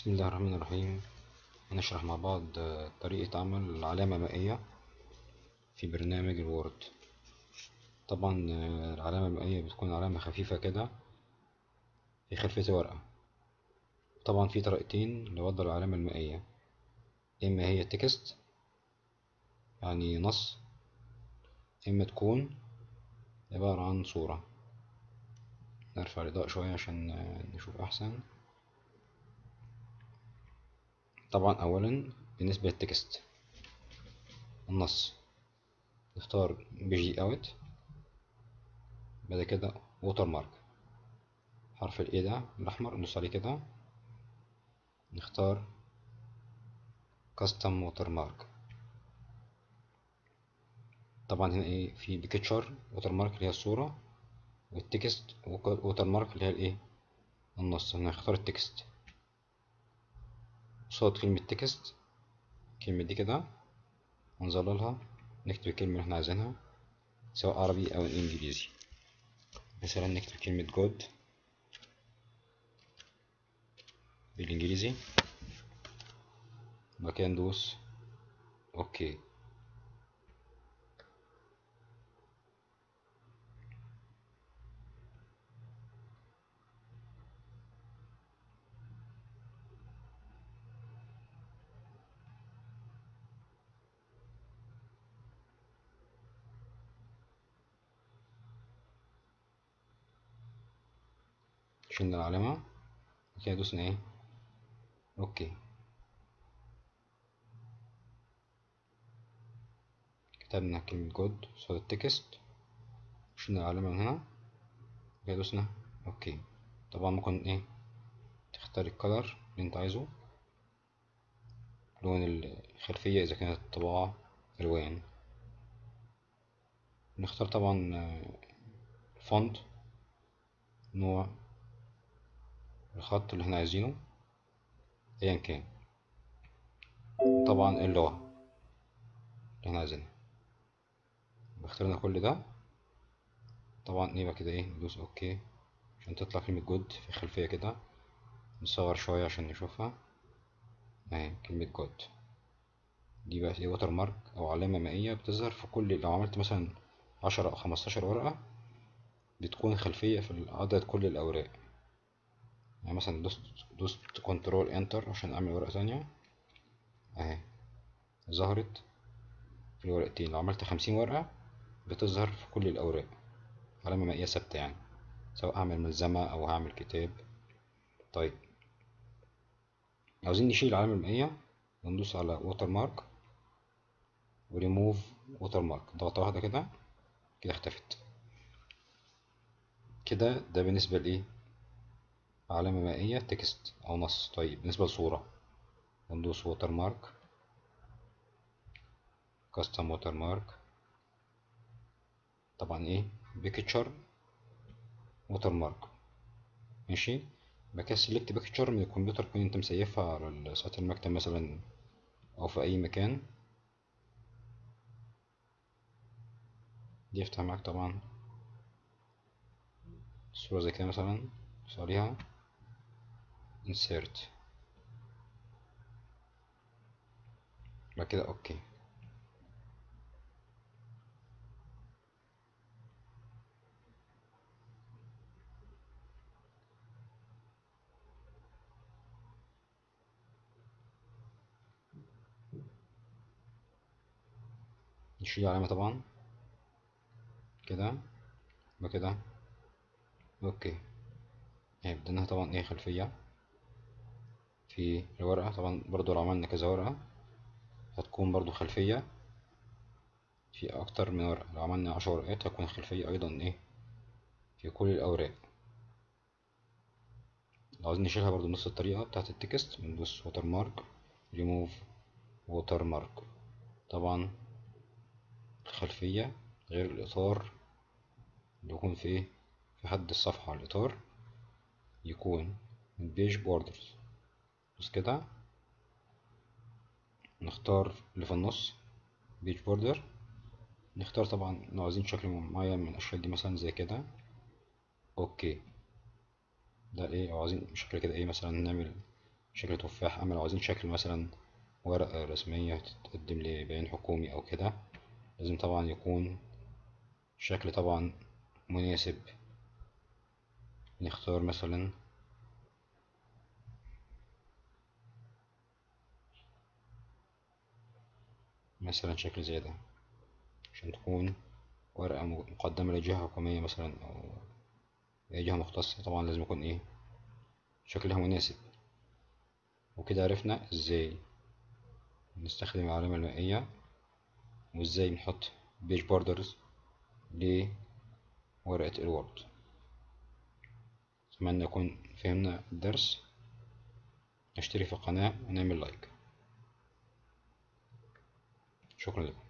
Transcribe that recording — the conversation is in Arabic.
بسم الله الرحمن الرحيم. هنشرح مع بعض آه، طريقة عمل علامة مائية في برنامج ال Word. طبعا آه، العلامة المائية بتكون علامة خفيفة كده في خلفية الورقة طبعا في طريقتين لوضع العلامة المائية. إما هي text يعني نص إما تكون عبارة عن صورة. نرفع الإضاءة شوية عشان آه، نشوف أحسن. طبعا اولا بالنسبة لل text. النص. نختار page layout. بعد كده watermark حرف ال A ده الأحمر ندوس عليه كده. نختار custom watermark طبعا هنا إيه؟ في picture watermark اللي هي الصورة وال text watermark اللي هي الايه النص. أنا هختار ال text. قصاد كلمة text. الكلمة دي كده. هنظللها نكتب الكلمة اللي إحنا عايزينها. سواء عربي أو إنجليزي. مثلا نكتب كلمة good بالإنجليزي. وبعد كده ندوس أوكي. شلنا العلامة كده دوسنا إيه؟ OK. كتبنا كلمة good قصاد ال text. شلنا العلامة من هنا. كده دوسنا OK. طبعا ممكن إيه؟ تختار ال color اللي أنت عايزه. لون الخلفية إذا كانت الطباعة ألوان. نختار طبعا ال font نوع. الخط اللي إحنا عايزينه ايا كان. طبعا اللغة اللي إحنا عايزينها. اخترنا كل ده. طبعا يبقى كده إيه ندوس OK. عشان تطلع كلمة good في الخلفية كده. نصغر شوية عشان نشوفها. اهي كلمة good دي بقى إيه watermark أو علامة مائية بتظهر في كل لو عملت مثلا عشرة أو خمستاشر ورقة بتكون خلفية في عدد كل الأوراق. يعني مثلا دوست دوست control enter عشان أعمل ورقة تانية. أهي. ظهرت في الورقتين. لو عملت خمسين ورقة بتظهر في كل الأوراق. علامة مائية ثابتة يعني. سواء هعمل ملزمة أو هعمل كتاب. طيب. عاوزين نشيل العلامة المائية وندوس على watermark وريموف ووتر مارك ضغطة واحدة كده. كده اختفت. كده ده بالنسبة لإيه؟ علامة مائية text أو نص. طيب بالنسبة لصورة. ندوس watermark custom watermark طبعا إيه؟ picture watermark ماشي؟ بعد select picture من الكمبيوتر تكون أنت مسيفها على سطح المكتب مثلا أو في أي مكان. دي يفتح معاك طبعا. صورة زي كده مثلا. عليها insert. بعد كده أوكي نشيل علامة طبعا كده. وكده OK يعني بدنا طبعا إيه خلفية. في الورقة. طبعا برضو لو عملنا كذا ورقة هتكون برضو خلفية في أكتر من ورقة. لو عملنا عشر ورقات هتكون الخلفية أيضا إيه؟ في كل الأوراق. لو عايزين نشيلها برضو نفس الطريقة بتاعت ال text بندوس watermark ريموف ووتر مارك طبعا الخلفية غير الإطار اللي يكون في في حد الصفحة الإطار يكون من page borders كده. نختار اللي في النص page border نختار طبعا لو عايزين شكل معين من الأشكال دي مثلا زي كده. OK. ده إيه؟ لو عايزين شكل كده إيه مثلا؟ نعمل شكل تفاح. أما لو عايزين شكل مثلا ورقة رسمية تتقدم لبيان حكومي أو كده لازم طبعا يكون شكل طبعا مناسب. نختار مثلا مثلا شكل زي ده. عشان تكون ورقة مقدمة لجهة حكومية مثلا أو أي جهة مختصة طبعا لازم يكون إيه؟ شكلها مناسب. وكده عرفنا إزاي نستخدم العلامة المائية وإزاي نحط page borders لورقة ال Word أتمنى يكون فهمنا الدرس. نشترك في القناة ونعمل like Çok önemli.